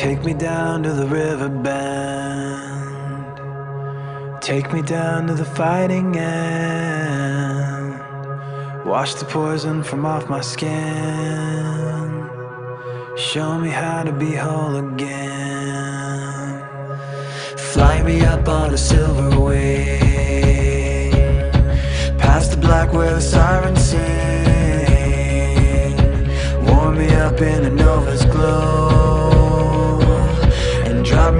Take me down to the river bend. Take me down to the fighting end. Wash the poison from off my skin. Show me how to be whole again. Fly me up on a silver wing. Past the black where the sirens sing. Warm me up in a nova's glow.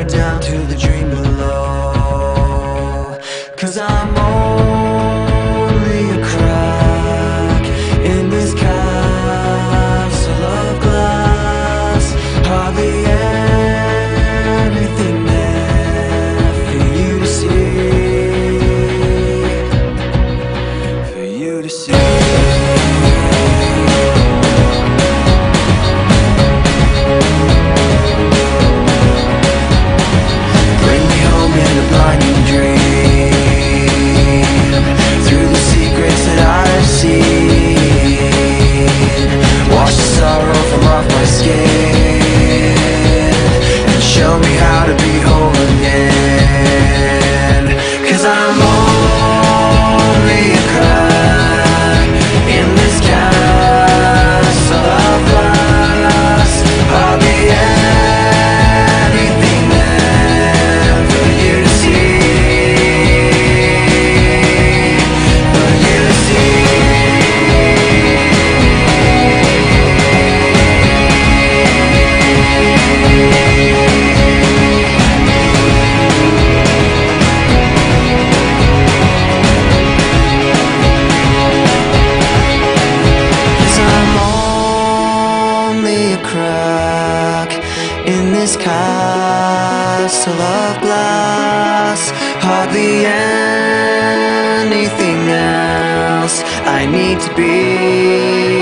Me down to the dream below. Cause I'm only a crack in this castle of glass. Hardly anything there for you to see. For you to see. Crack in this castle of glass. Hardly anything else I need to be.